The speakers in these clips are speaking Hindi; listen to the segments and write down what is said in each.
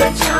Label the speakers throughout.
Speaker 1: रास रचाओ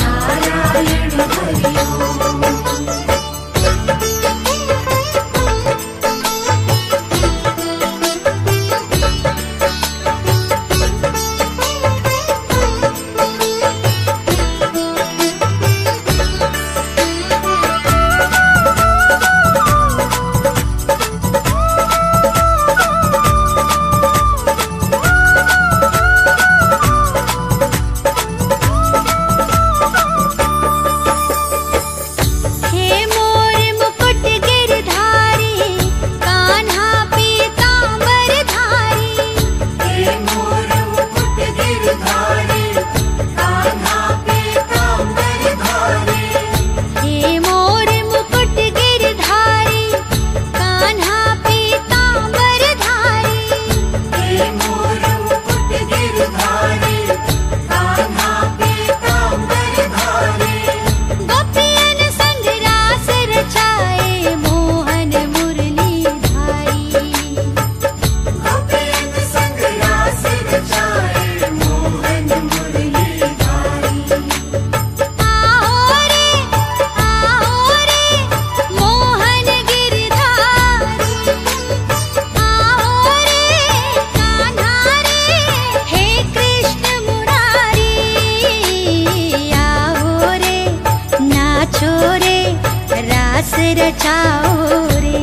Speaker 2: रचाओ रे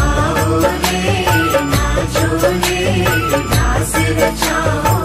Speaker 1: आओ रे नाचो रे रास रचाओ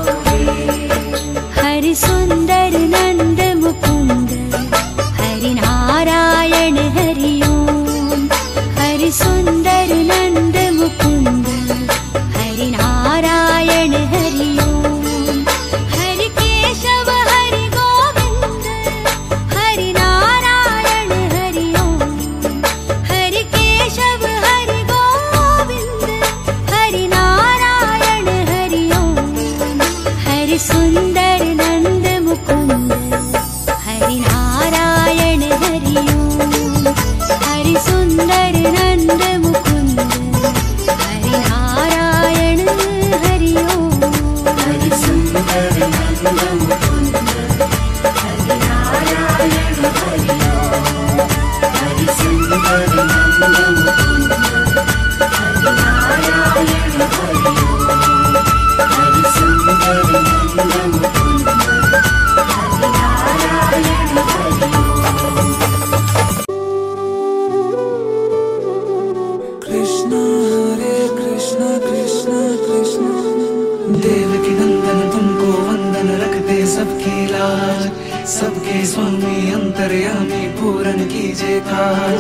Speaker 3: स्वामी अंतर्यामी पूरन कीजिए काज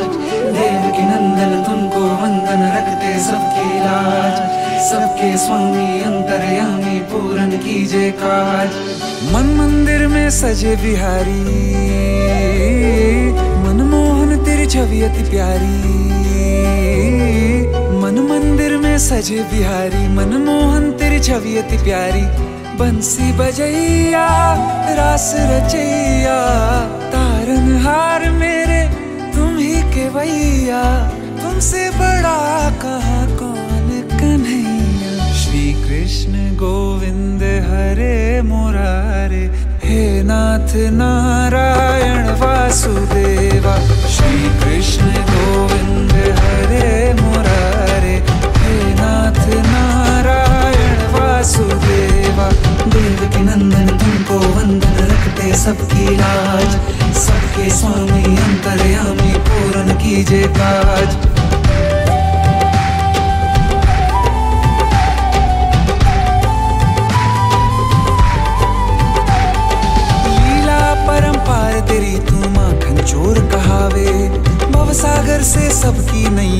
Speaker 3: देव की नंदन तुमको वंदन रखते सबकी लाज। सबके स्वामी अंतर अंतर्यामी पूरन कीजिए काज मन मंदिर में सजे बिहारी। मनमोहन तेरी छवि अति प्यारी। मन मंदिर में सजे बिहारी। मनमोहन तेरी छवि अति प्यारी। बंसी बजैया, रास रचैया। हार मेरे, तुम ही के भैया तुमसे बड़ा कहाँ कौन कन्हैया? श्री कृष्ण गोविंद हरे मुरारे, हे नाथ नारायण वासुदेवा। श्री कृष्ण गोविंद हरे मुरारे, हे नाथ नारायण वासुदेवा। देव की नंदन तुमको वंदन रखते सबकी लाज सबके स्वामी अंतर्यामी पूर्ण कीजे काज। लीला परंपार तेरी तू माखन चोर कहावे। भवसागर से सबकी नैया